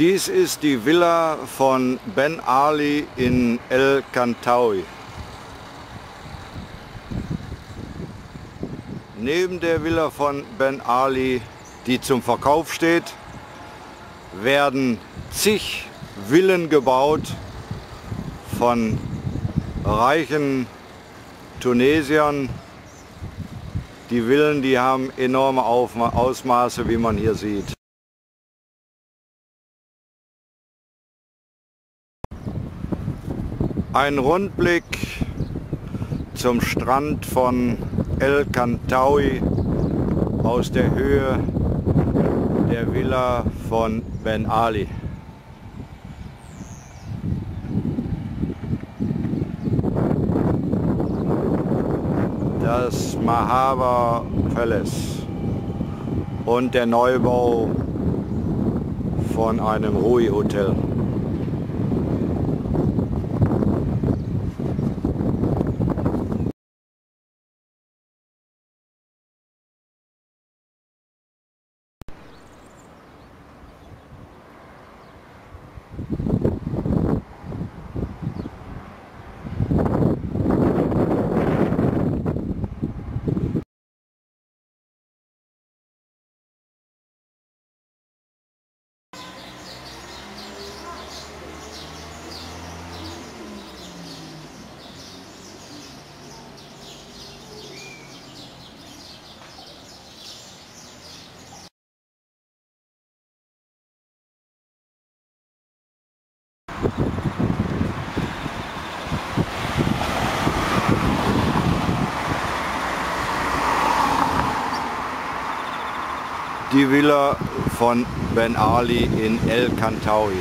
Dies ist die Villa von Ben Ali in El Kantaui. Neben der Villa von Ben Ali, die zum Verkauf steht, werden zig Villen gebaut von reichen Tunesiern. Die Villen, die haben enorme Ausmaße, wie man hier sieht. Ein Rundblick zum Strand von El Kantaui aus der Höhe der Villa von Ben Ali. Das Mahaba Palace und der Neubau von einem Rui Hotel. Die Villa von Ben Ali in El Kantaui.